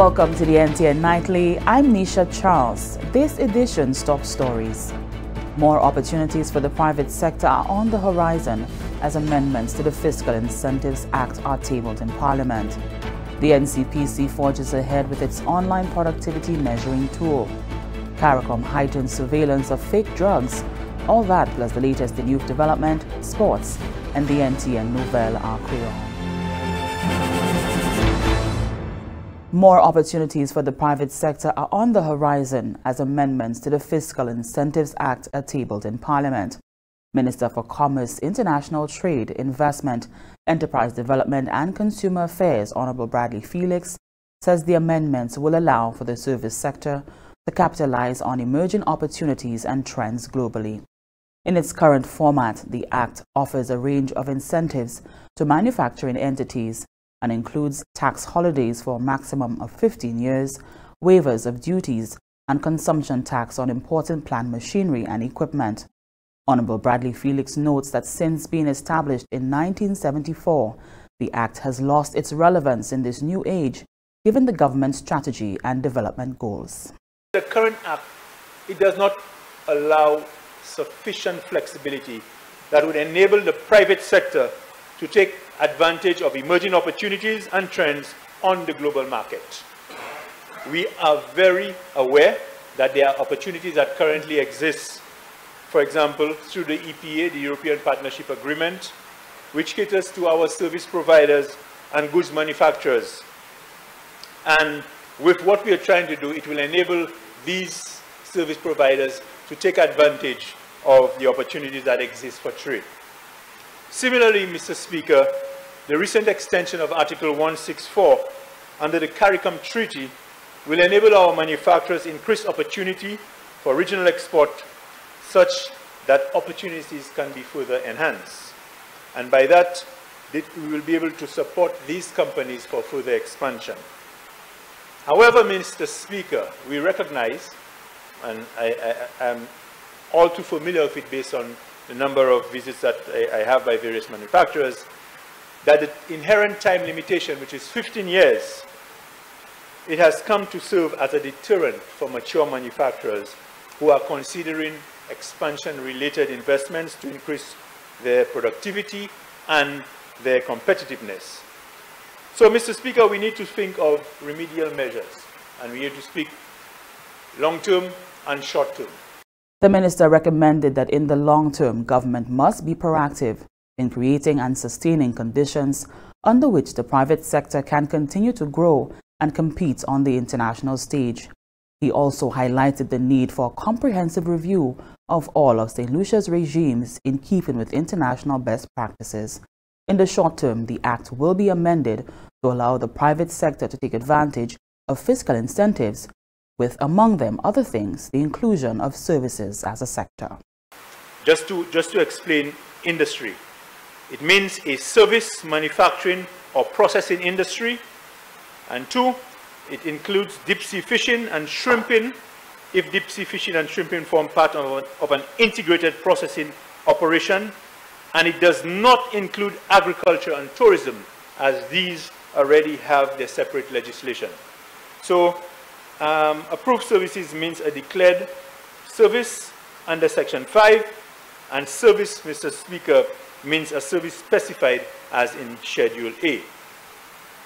Welcome to the NTN Nightly. I'm Nisha Charles. This edition's top stories. More opportunities for the private sector are on the horizon as amendments to the Fiscal Incentives Act are tabled in Parliament. The NCPC forges ahead with its online productivity measuring tool. CARICOM heightens surveillance of fake drugs. All that plus the latest in youth development, sports, and the NTN Nouvelle are en More opportunities for the private sector are on the horizon as amendments to the Fiscal Incentives Act are tabled in Parliament. Minister for Commerce, International Trade, Investment, Enterprise Development and Consumer Affairs, Honorable Bradley Felix, says the amendments will allow for the service sector to capitalize on emerging opportunities and trends globally. In its current format, the Act offers a range of incentives to manufacturing entities and includes tax holidays for a maximum of 15 years, waivers of duties, and consumption tax on important plant machinery and equipment. Honorable Bradley Felix notes that since being established in 1974, the Act has lost its relevance in this new age, given the government's strategy and development goals. The current Act, it does not allow sufficient flexibility that would enable the private sector to take advantage of emerging opportunities and trends on the global market. We are very aware that there are opportunities that currently exist. For example, through the EPA, the European Partnership Agreement, which caters to our service providers and goods manufacturers. And with what we are trying to do, it will enable these service providers to take advantage of the opportunities that exist for trade. Similarly, Mr. Speaker, the recent extension of Article 164 under the CARICOM Treaty will enable our manufacturers increased opportunity for regional export such that opportunities can be further enhanced. And by that, we will be able to support these companies for further expansion. However, Mr. Speaker, we recognize, and I, am all too familiar with it based on the number of visits that I, I have by various manufacturers, that the inherent time limitation, which is 15 years, it has come to serve as a deterrent for mature manufacturers who are considering expansion-related investments to increase their productivity and their competitiveness. So, Mr. Speaker, we need to think of remedial measures, and we need to speak long-term and short-term. The minister recommended that in the long term, government must be proactive in creating and sustaining conditions under which the private sector can continue to grow and compete on the international stage. He also highlighted the need for a comprehensive review of all of St. Lucia's regimes in keeping with international best practices. In the short term, the Act will be amended to allow the private sector to take advantage of fiscal incentives, with among them other things the inclusion of services as a sector. Just to, just to explain industry, it means a service, manufacturing, or processing industry. And two, it includes deep sea fishing and shrimping, if deep sea fishing and shrimping form part of an, of an integrated processing operation. And it does not include agriculture and tourism, as these already have their separate legislation. So um, approved services means a declared service under Section 5, and service, Mr. Speaker, means a service specified as in Schedule A.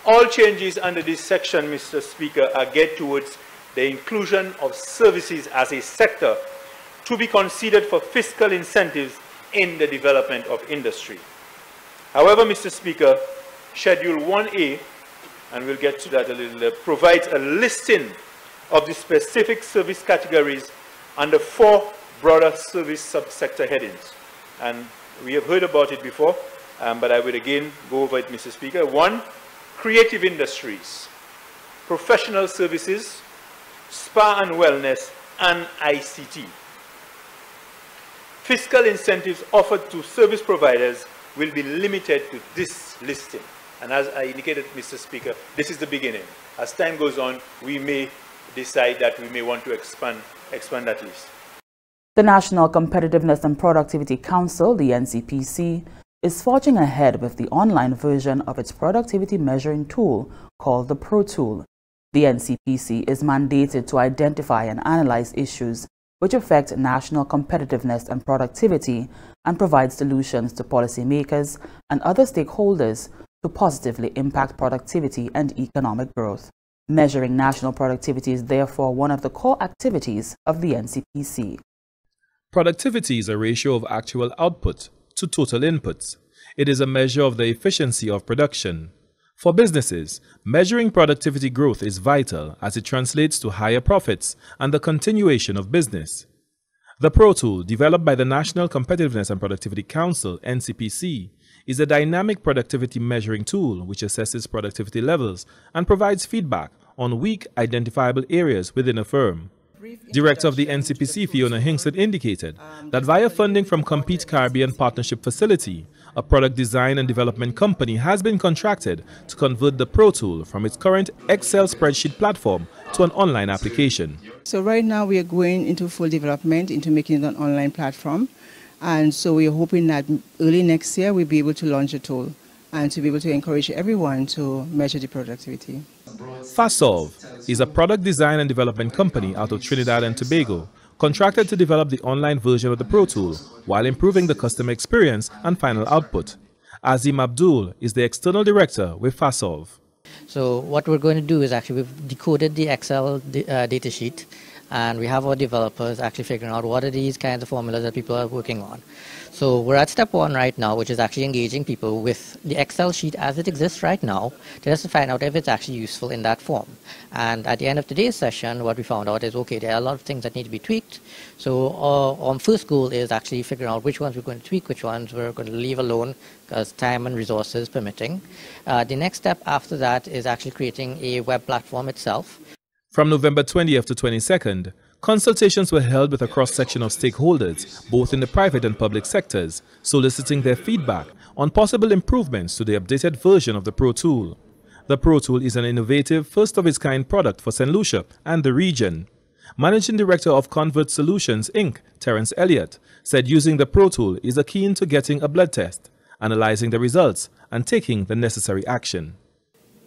All changes under this section, Mr. Speaker, are geared towards the inclusion of services as a sector to be considered for fiscal incentives in the development of industry. However, Mr. Speaker, Schedule 1A, and we'll get to that a little later, provides a listing of the specific service categories under four broader service subsector headings. And we have heard about it before, um, but I will again go over it, Mr. Speaker. One, creative industries, professional services, spa and wellness, and ICT. Fiscal incentives offered to service providers will be limited to this listing. And as I indicated, Mr. Speaker, this is the beginning. As time goes on, we may decide that we may want to expand, expand that list. The National Competitiveness and Productivity Council, the NCPC, is forging ahead with the online version of its productivity measuring tool called the Pro Tool. The NCPC is mandated to identify and analyze issues which affect national competitiveness and productivity and provide solutions to policymakers and other stakeholders to positively impact productivity and economic growth. Measuring national productivity is therefore one of the core activities of the NCPC. Productivity is a ratio of actual output to total inputs. It is a measure of the efficiency of production. For businesses, measuring productivity growth is vital as it translates to higher profits and the continuation of business. The Pro Tool, developed by the National Competitiveness and Productivity Council, NCPC, is a dynamic productivity measuring tool which assesses productivity levels and provides feedback on weak identifiable areas within a firm. Director of the NCPC, Fiona Hinkson, indicated that via funding from Compete Caribbean Partnership Facility, a product design and development company has been contracted to convert the Pro Tool from its current Excel spreadsheet platform to an online application. So right now we are going into full development, into making it an online platform. And so we are hoping that early next year we'll be able to launch a tool and to be able to encourage everyone to measure the productivity. FASOLV is a product design and development company out of Trinidad and Tobago, contracted to develop the online version of the Pro Tool while improving the customer experience and final output. Azim Abdul is the external director with FASOLV. So what we're going to do is actually we've decoded the Excel uh, data sheet and we have our developers actually figuring out what are these kinds of formulas that people are working on. So we're at step one right now, which is actually engaging people with the Excel sheet as it exists right now, to just to find out if it's actually useful in that form. And at the end of today's session, what we found out is, okay, there are a lot of things that need to be tweaked. So our, our first goal is actually figuring out which ones we're going to tweak, which ones we're going to leave alone, because time and resources permitting. Uh, the next step after that is actually creating a web platform itself. From November 20th to 22nd, consultations were held with a cross-section of stakeholders, both in the private and public sectors, soliciting their feedback on possible improvements to the updated version of the Pro Tool. The Pro Tool is an innovative, first-of-its-kind product for St. Lucia and the region. Managing Director of Convert Solutions, Inc., Terence Elliott, said using the Pro Tool is a key to getting a blood test, analyzing the results, and taking the necessary action.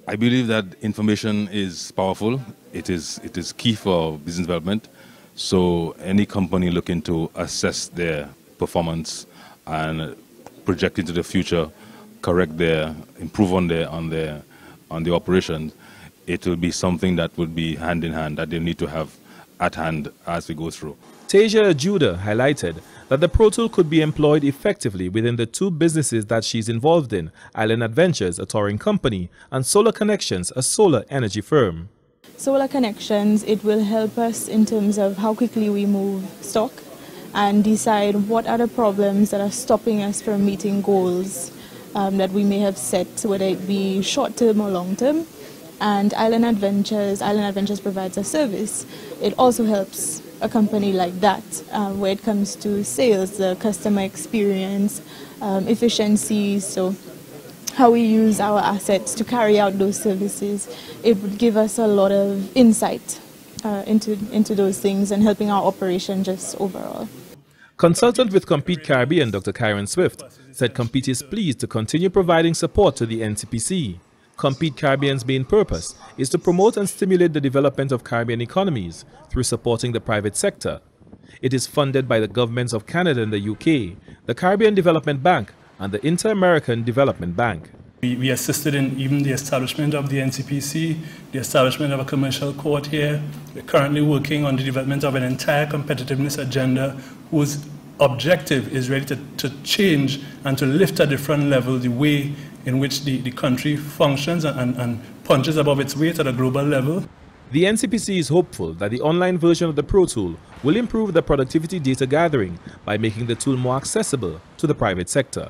I believe that information is powerful. It is, it is key for business development. So any company looking to assess their performance and project into the future, correct their, improve on their, on their, on the operations, it will be something that would be hand in hand that they need to have at hand as we go through. Tasia Judah highlighted that the Pro Tool could be employed effectively within the two businesses that she's involved in, Island Adventures, a touring company, and Solar Connections, a solar energy firm. Solar Connections, it will help us in terms of how quickly we move stock and decide what are the problems that are stopping us from meeting goals um, that we may have set, whether it be short term or long term. And Island Adventures, Island Adventures provides a service. It also helps a company like that um, where it comes to sales, customer experience, um, efficiency. So how we use our assets to carry out those services, it would give us a lot of insight uh, into, into those things and helping our operation just overall. Consultant with Compete Caribbean, Dr. Karen Swift, said Compete is pleased to continue providing support to the NCPC Compete Caribbean's main purpose is to promote and stimulate the development of Caribbean economies through supporting the private sector. It is funded by the governments of Canada and the UK, the Caribbean Development Bank, and the Inter-American Development Bank. We, we, assisted in even the establishment of the NCPC, the establishment of a commercial court here. We're currently working on the development of an entire competitiveness agenda whose objective is really to, to change and to lift at different level the way in which the, the country functions and, and punches above its weight at a global level. The NCPC is hopeful that the online version of the Pro Tool will improve the productivity data gathering by making the tool more accessible to the private sector.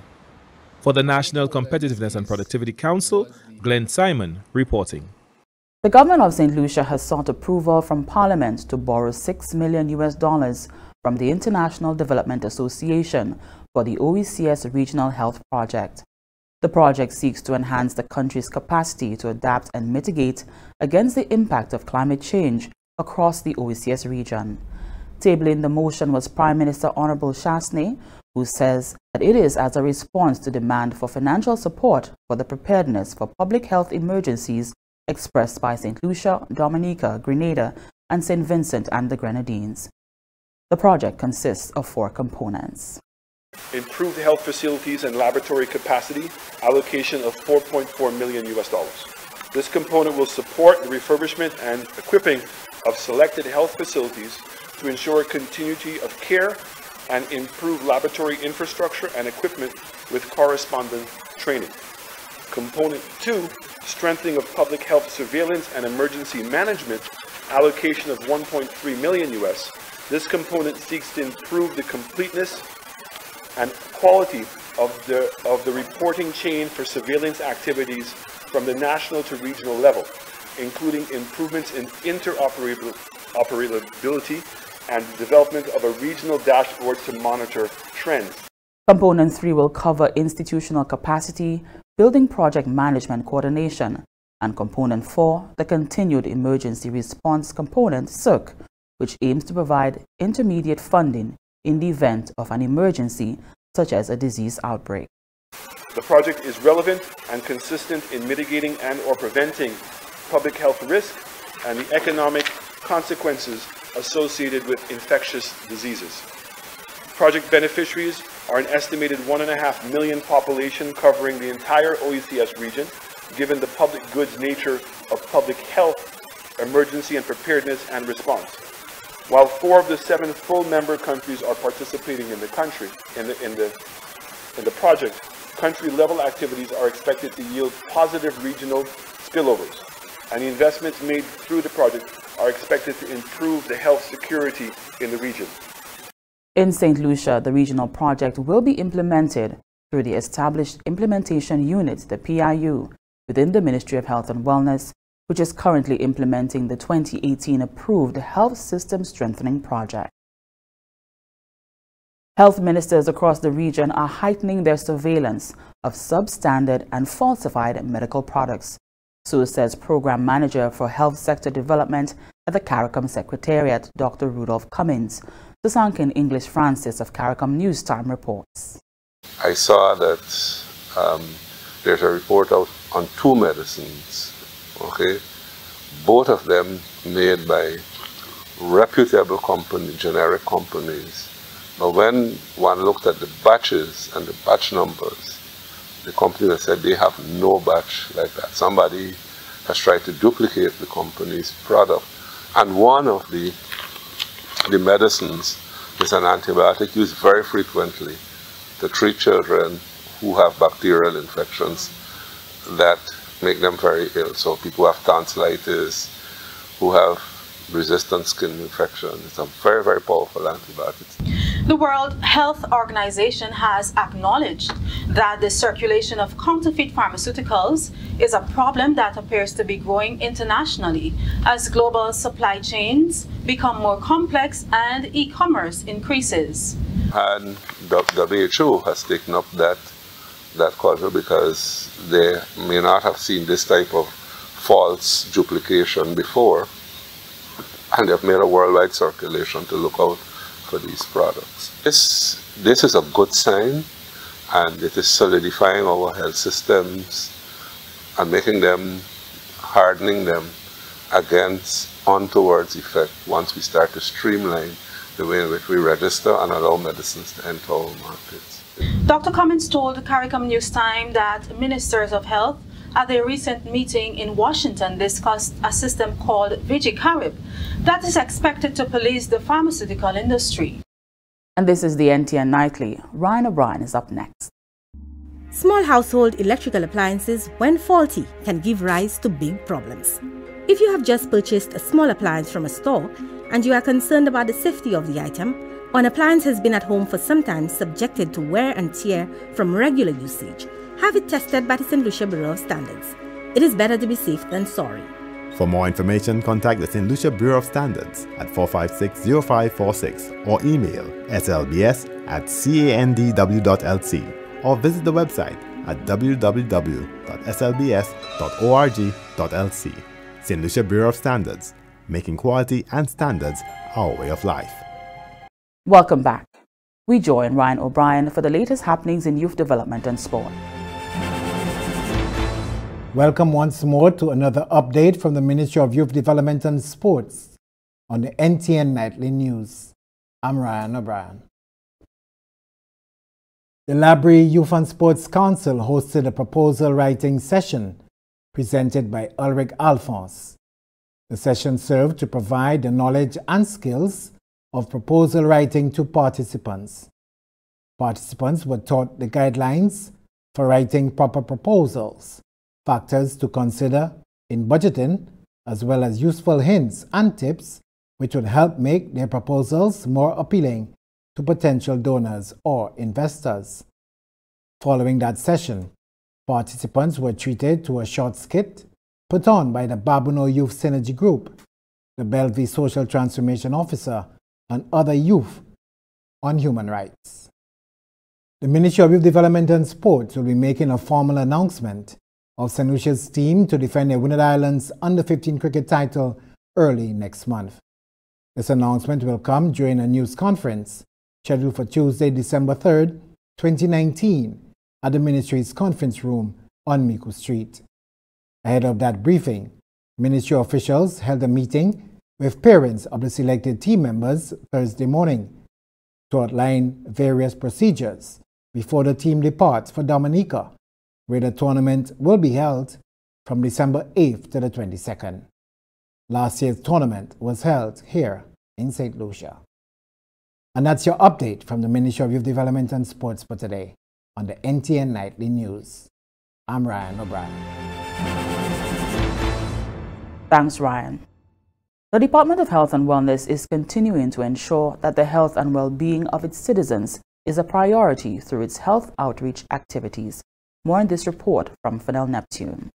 For the National Competitiveness and Productivity Council, Glenn Simon reporting. The government of St. Lucia has sought approval from Parliament to borrow 6 million US dollars from the International Development Association for the OECS Regional Health Project. The project seeks to enhance the country's capacity to adapt and mitigate against the impact of climate change across the OECS region. Tabling the motion was Prime Minister Honorable Chastanet, who says that it is as a response to demand for financial support for the preparedness for public health emergencies expressed by St. Lucia, Dominica, Grenada, and St. Vincent and the Grenadines. The project consists of four components. Improved health facilities and laboratory capacity, allocation of 4.4 million US dollars. This component will support the refurbishment and equipping of selected health facilities to ensure continuity of care and improve laboratory infrastructure and equipment with corresponding training. Component 2, strengthening of public health surveillance and emergency management, allocation of 1.3 million US. This component seeks to improve the completeness and quality of the, of the reporting chain for surveillance activities from the national to regional level, including improvements in interoperability and development of a regional dashboard to monitor trends. Component 3 will cover institutional capacity, building project management coordination, and Component 4, the Continued Emergency Response Component, CERC, which aims to provide intermediate funding in the event of an emergency such as a disease outbreak. The project is relevant and consistent in mitigating and or preventing public health risk and the economic consequences associated with infectious diseases. Project beneficiaries are an estimated one and a half million population covering the entire OECS region, given the public goods nature of public health, emergency and preparedness and response. While four of the seven full member countries are participating in the country, in the, in the, in the project, country level activities are expected to yield positive regional spillovers. And the investments made through the project are expected to improve the health security in the region. In St. Lucia, the regional project will be implemented through the established Implementation Unit, the PIU, within the Ministry of Health and Wellness, which is currently implementing the 2018 approved Health System Strengthening Project. Health ministers across the region are heightening their surveillance of substandard and falsified medical products. So says Program Manager for Health Sector Development at the CARICOM Secretariat, Dr. Rudolph Cummings. Susankin English Francis of CARICOM News Time reports. I saw that um, there's a report out on two medicines, okay? Both of them made by reputable company, generic companies. But when one looked at the batches and the batch numbers, the company said they have no batch like that. Somebody has tried to duplicate the company's product. And one of the the medicines is an antibiotic used very frequently to treat children who have bacterial infections that make them very ill. So people who have tonsillitis, who have resistant skin infection. It's a very, very powerful antibiotic. The World Health Organization has acknowledged that the circulation of counterfeit pharmaceuticals is a problem that appears to be growing internationally as global supply chains become more complex and e-commerce increases. And the WHO has taken up that that culture because they may not have seen this type of false duplication before and they've made a worldwide circulation to look out for these products. This, this is a good sign and it is solidifying our health systems and making them, hardening them against untowards effect once we start to streamline the way in which we register and allow medicines to enter our markets. Dr. Cummings told CARICOM News Time that ministers of health at their recent meeting in Washington discussed a system called VigiCarib that is expected to police the pharmaceutical industry. And this is the NTN Nightly. Ryan O'Brien is up next. Small household electrical appliances, when faulty, can give rise to big problems. If you have just purchased a small appliance from a store and you are concerned about the safety of the item, or an appliance has been at home for some time subjected to wear and tear from regular usage, have it tested by the St. Lucia Bureau of Standards. It is better to be safe than sorry. For more information, contact the St. Lucia Bureau of Standards at 456-0546 or email slbs at candw.lc or visit the website at www.slbs.org.lc. St. Lucia Bureau of Standards, making quality and standards our way of life. Welcome back. We join Ryan O'Brien for the latest happenings in youth development and sport. Welcome once more to another update from the Ministry of Youth Development and Sports on the NTN Nightly News. I'm Ryan O'Brien. The Library Youth and Sports Council hosted a proposal writing session presented by Ulrich Alphonse. The session served to provide the knowledge and skills of proposal writing to participants. Participants were taught the guidelines for writing proper proposals factors to consider in budgeting, as well as useful hints and tips which would help make their proposals more appealing to potential donors or investors. Following that session, participants were treated to a short skit put on by the Babonneau Youth Synergy Group, the Bellevue Social Transformation Officer, and other youth on human rights. The Ministry of Youth Development and Sports will be making a formal announcement of St. Lucia's team to defend the Windward Islands under 15 cricket title early next month. This announcement will come during a news conference scheduled for Tuesday, December 3rd, 2019, at the ministry's conference room on Mico Street. Ahead of that briefing, ministry officials held a meeting with parents of the selected team members Thursday morning to outline various procedures before the team departs for Dominica where the tournament will be held from December 8th to the 22nd. Last year's tournament was held here in St. Lucia. And that's your update from the Ministry of Youth Development and Sports for today on the NTN Nightly News. I'm Ryan O'Brien. Thanks, Ryan. The Department of Health and Wellness is continuing to ensure that the health and well-being of its citizens is a priority through its health outreach activities. More in this report from Fidel Neptune.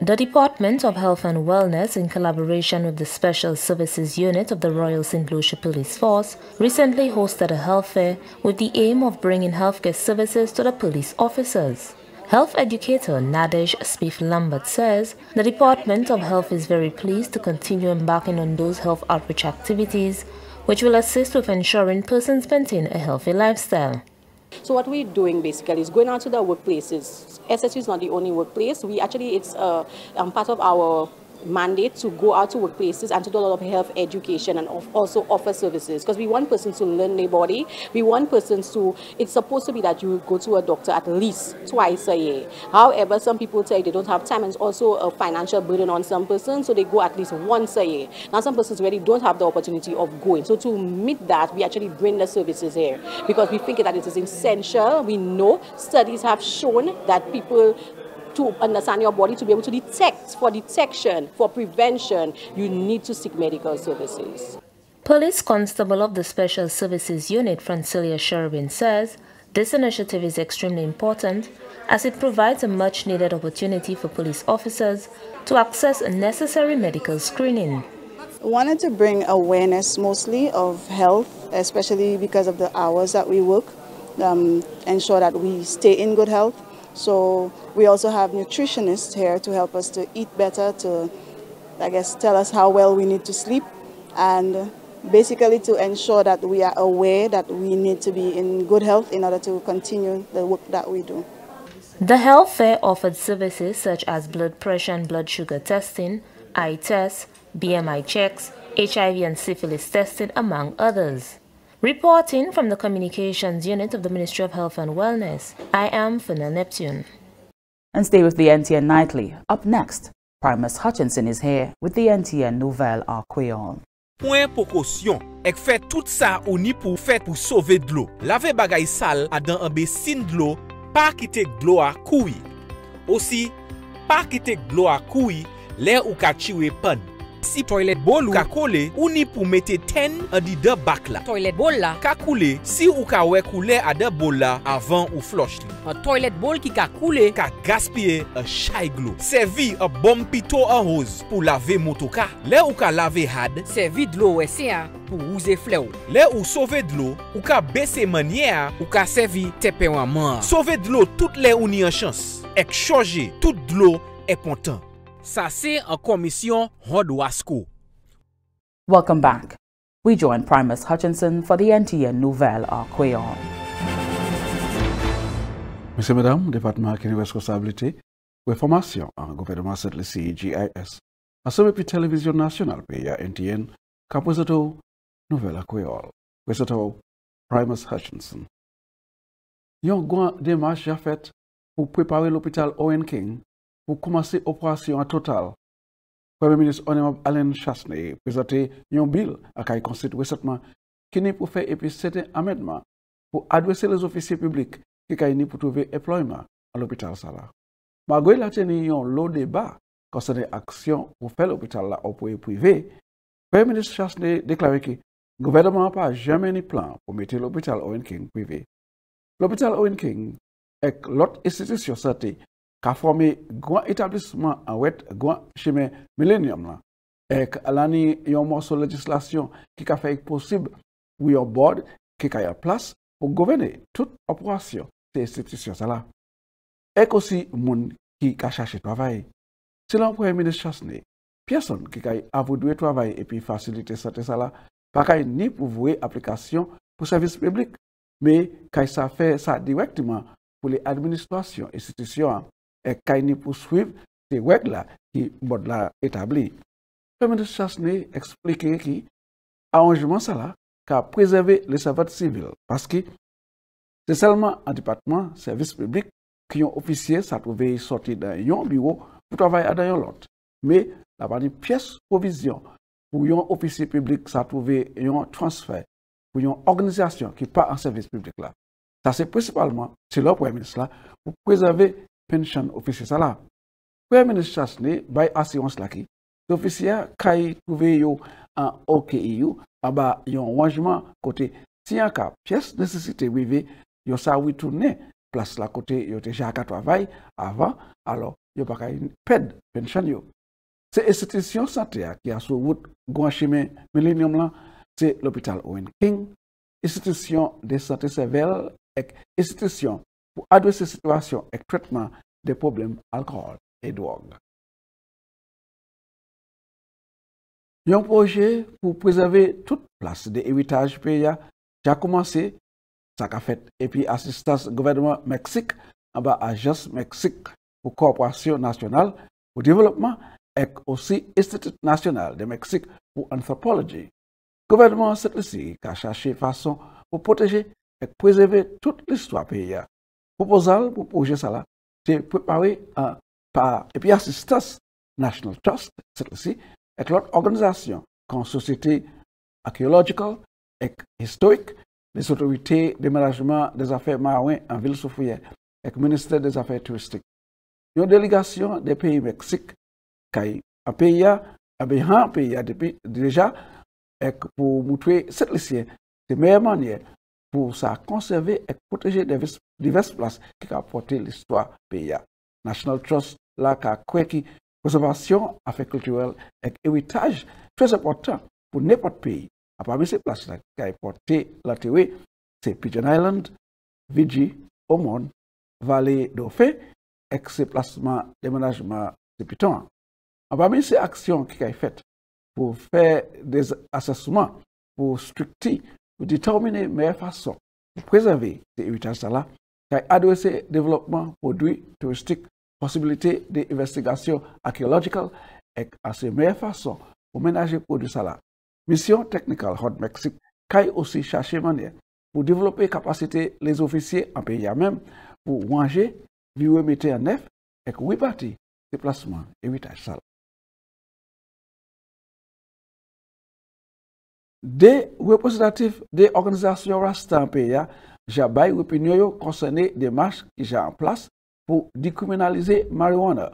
The Department of Health and Wellness, in collaboration with the Special Services Unit of the Royal St. Lucia Police Force, recently hosted a health fair with the aim of bringing healthcare services to the police officers. Health educator Nadej Smith Lambert says the Department of Health is very pleased to continue embarking on those health outreach activities which will assist with ensuring persons maintain a healthy lifestyle. So what we're doing basically is going out to the workplaces. SSU is not the only workplace. We actually, it's uh, um, part of our mandate to go out to workplaces and to do a lot of health education and also offer services because we want persons to learn their body. We want persons to, it's supposed to be that you go to a doctor at least twice a year. However, some people say they don't have time and it's also a financial burden on some persons, so they go at least once a year. Now, some persons really don't have the opportunity of going. So to meet that, we actually bring the services here because we think that it is essential. We know studies have shown that people to understand your body, to be able to detect, for detection, for prevention, you need to seek medical services. Police Constable of the Special Services Unit, Francilia Sherwin, says this initiative is extremely important as it provides a much needed opportunity for police officers to access a necessary medical screening. We wanted to bring awareness mostly of health, especially because of the hours that we work, um, ensure that we stay in good health so we also have nutritionists here to help us to eat better, to, I guess, tell us how well we need to sleep, and basically to ensure that we are aware that we need to be in good health in order to continue the work that we do. The health fair offered services such as blood pressure and blood sugar testing, eye tests, BMI checks, HIV and syphilis testing, among others. Reporting from the Communications Unit of the Ministry of Health and Wellness, I am Fina Neptune. And stay with the NTN Nightly. Up next, Primus Hutchinson is here with the NTN Nouvelle Arqueon. Poin pokosyon, ek fè tout sa ou ni pou fè pou sove dlo. Lave bagay sal adan anbe sin dlo, pa kite dlo a koui. Osi, pa kite dlo a koui, lè ou ka chiwe pan. si toilet bowl ou ka kole, ou ni pou mette ten an di de bak la. Toilet bowl la ka koule si ou ka we koule a de bowl la avan ou floch li. An toilet bowl ki ka koule ka gaspye a chay glou. Servi a bom pito an hoz pou lave motoka. Le ou ka lave had, servi dlo we se a pou ouze fle ou. Le ou sove dlo, ou ka bese manye a, ou ka servi tepe waman. Sove dlo tout le ou ni an chans. Ek choje tout dlo e pontan. Sa se an komisyon Rodwasko. Welcome back. We join Primus Hutchinson for the NTN Nouvelle Arqueon. Mese medam, Depatman Kini Weskosabilite, we formasyon an governement set le CEGIS. Asome pi televizyon nasyonal pe ya NTN, kapozato Nouvelle Arqueon. Wesato Primus Hutchinson. Yon gwan demache ya fet pou prepare l'opital Owen King pour commencer opération à total. Premier ministre Honorable Alain Chasney présenté yon bill à kay récemment qui n'est pour faire et puis certain amendement pour adresser les officiers publics qui kay ni pour trouver employment à l'hôpital Salah. Malgré la tenue yon lot débat concernant action pour faire l'hôpital là au privé, Premier ministre Chasney déclaré que le gouvernement n'a pas jamais ni plan pour mettre l'hôpital Owen King privé. L'hôpital Owen King est l'autre institution santé ka formé grand établissement en wet grand chemin millennium la ek alani yon morceau législation qui a fait possible pou yon board ki ka yon plas pou govene tout operasyon se institusyon sa la. Ek osi moun ki ka chache travay. Se lan pou yon mene chasne, pyason ki ka yon avoudwe travay epi fasilite sate sa la, pa ka yon ni pou vwe aplikasyon pou servis publik, me ka yon sa fè sa direktman ni poursuivre ces règles qui sont établies. Le ministre Chasney expliqué que l'arrangement ça là, a préservé les services civils parce que c'est seulement un département service public qui ont officier ça trouvé sorti d'un bureau pour travailler dans l'autre. Mais la partie pièce provision pour un officier public ça trouvé un transfert pour une organisation qui pas en service public là. Ça c'est principalement c'est le premier ministre là pour préserver pension officer sa la. Premier Ministre Chasne bay asirans laki, ofisya kay touve yo an OK yo aba yon wanjman kote si an ka piyes nesesite wive yo sa witoune plas la kote yo te jaka travay avan alo yo baka yon ped pension yo. Se estetisyon sante a ki asou wout gwa chime milenium lan se l'opital Owen King, estetisyon de sante sevel ek estetisyon pour adresser la situation et traitement des problèmes alcool et drogue. Un projet pour préserver toute place de l'héritage pays a commencé, ça a fait, et puis assistance gouvernement Mexique, en bas Agence Mexique pour coopération nationale pour développement et aussi Institut national de Mexique pour anthropologie. Gouvernement, c'est ici qui a cherché façon pour protéger et préserver toute l'histoire pays Proposal pour projet ça là, c'est préparé par et puis assistance National Trust, celle-ci, avec l'autre organisation comme Société archéologique et historique, les autorités de management des affaires marines en ville soufrière et le ministère des Affaires touristiques. Une délégation des pays Mexique, qui un pays, un pays déjà, pour montrer cette liste, c'est meilleure manière pour ça conserver et protéger diverses places qui ont apporté l'histoire pays. National Trust, là, qui a conservation, affaires culturelles et héritage très important pour n'importe pays. À parmi ces places-là qui a porté la théorie, c'est Pigeon Island, Fiji, Oman, Vallée Dauphin et ces placements d'aménagement de Python. À parmi ces actions qui ont été faites pour faire des assessments, pour structurer, pou determine meye fason pou prezave se evitaj sa la kaj adwese devlopman podwi turistik, posibilite de investigasyon arkeologikal ek ase meye fason pou menaje podwi sa la. Misyon teknikal Hot Mexique kaj osi chache manye pou devlope kapasite les ofisye an peya mem pou wanje viwe mete an nef ek wipati se plasman evitaj sa la. de reprezentatif de organizasyon rasta an pe ya, jabay wepinyo yo konsene demache ki ja an plas pou dikriminalize marijuana.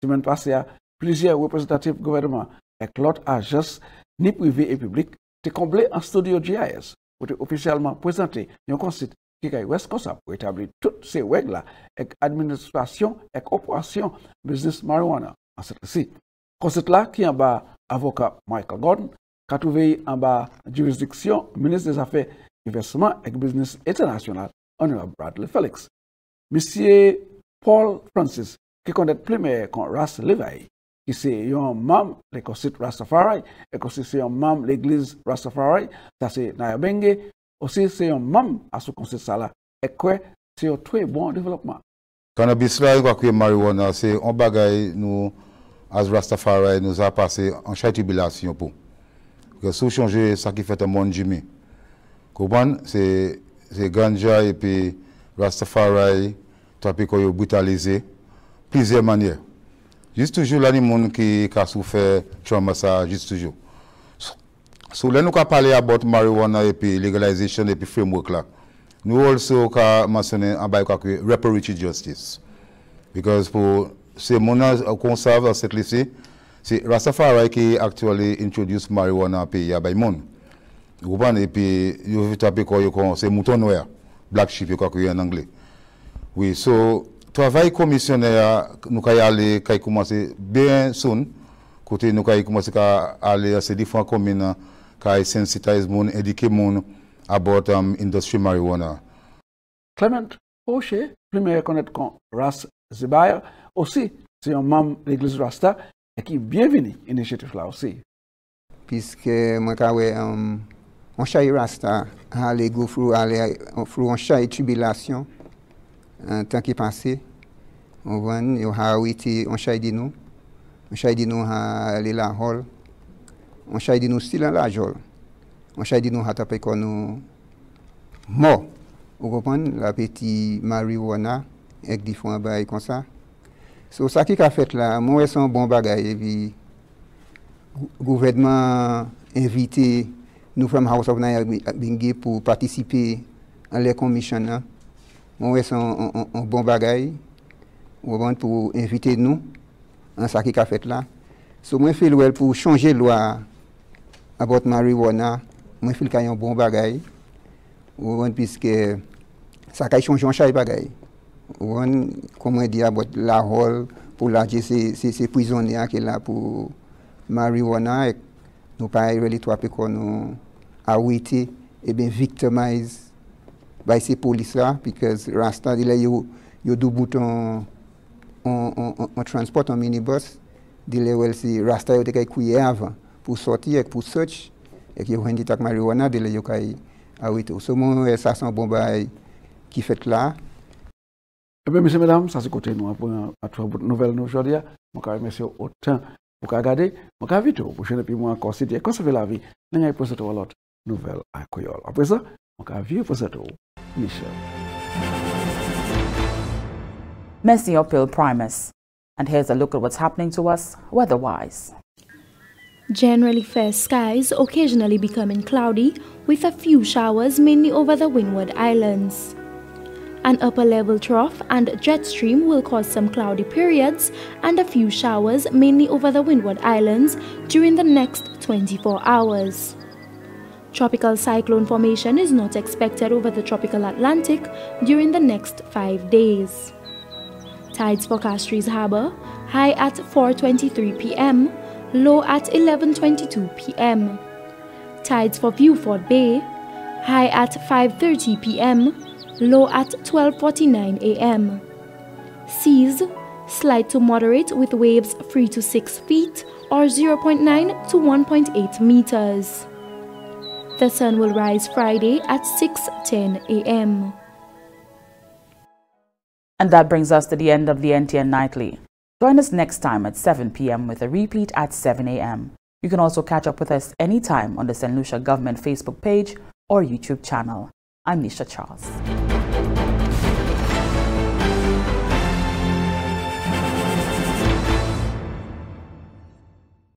Semen pase ya, plizye reprezentatif governement ek lot ajes ni privi e publik te komble an studio GIS pou te ofisyalman prezante yon konsit ki kay wes konsap pou etabli tout se weg la ek administrasyon ek operasyon business marijuana an set resi. Konsit la ki an ba avoka Michael Gordon ka trouvé en bas juridiction ministre des Affaires Diversement et Business International, Honorable Bradley Felix. Monsieur Paul Francis, ki kondet plime kon Ras Levi, ki se yon mam l'ekosit Rastafari, ekosit se yon mam l'egliz Rastafari, sa se Nayabenge, osi se yon mam aso konsit sala, ekwe se yon twe bon devlopman. Kanabis la marijuana, bagay nou as Rastafari nou sa pase an. Ke sou chanje sa ki fèt an moun jimi. Kouban, se, se ganja epi Rastafari, trapi koyo brutalize, plize manye. Jist toujou la ni moun ki ka sou fè trauma sa, jist toujou. Sou lè nou ka pale about marijuana epi legalization epi framework la. Nou also ka mansyonen an bay kakwe reparative justice. Because pou se moun an konserve an set lisi, Se Rastafari ki actually introduce marijuana pe ya bay moun. Goupan e pe yo vita pe kon yo kon se mouton wè. Black sheep yo kwa kwe yon angle. Oui, so travay komisyonè ya nou kay ale kay koumanse ben soun, Kote nou kay koumanse ka ale se difan komina kay sensitize moun, edike moun about um, industry marijuana. Clement Oche, premier reconnaître qu'on Ras Zebayer, aussi c'est un membre de l'Église Rasta E ki bienveni inisiyatif la osi. Piske mwen kawe um, an chay rasta ale go frou an chay tribilasyon an tan ki pase. Mwen wan yo ha witi an chay di nou. An chay di nou ha li la hol. An chay di nou stilan la jol. An chay di nou ha tape kon nou mò. Ou kopan la peti mariwana ek di fwa bay kon sa. So sa ki ka fet la, mwen wè son bon bagay evi gouvedman invite nou fèm House of Naya Bingé pou patisipe an lè komisyon nan. Mwen wè son an bon bagay wè pou invite nou an sa ki ka fet la. So mwen fè lwèl pou chanje lwa abot marijuana, mwen fil kayon bon bagay, ou an piske sa kay chanjon chay bagay. Wan, komwen di abot la hol pou laje se, se, se prizonye ake la pou mariwana ek nou pa e rele to api kon nou awite e ben victimize bay se polis la because rasta di la yo, yo dou bouton an transport an minibus di la wel si rasta yo te kay kouye avan pou soti ek pou search ek yo hendi tak mariwana di le yo kay awite ou so moun e bon bay ki fet la. Ebe, mese medam, sa se kote nou apon atwa nouvel nou jodia. Mwen ka remese yo otan pou ka gade. Mwen ka vito pou chen epi mwen konsiti. E konseve la vi, nan yay poseto walot nouvel akoyol. Apwe sa, mwen ka vi poseto Michel. Messi uphill Primus. And here's a look at what's happening to us weather-wise. Generally fair skies, occasionally becoming cloudy, with a few showers mainly over the Windward Islands. An upper level trough and jet stream will cause some cloudy periods and a few showers mainly over the Windward Islands during the next 24 hours. Tropical cyclone formation is not expected over the tropical Atlantic during the next five days. Tides for Castries Harbour, high at 4.23 p.m., low at 11.22 p.m. Tides for Beaufort Bay, high at 5.30 p.m., low at 12.49 a.m. Seas, slight to moderate with waves 3 to 6 feet or 0.9 to 1.8 meters. The sun will rise Friday at 6.10 a.m. And that brings us to the end of the NTN Nightly. Join us next time at 7 p.m. with a repeat at 7 a.m. You can also catch up with us anytime on the St. Lucia Government Facebook page or YouTube channel. I'm Nisha Charles.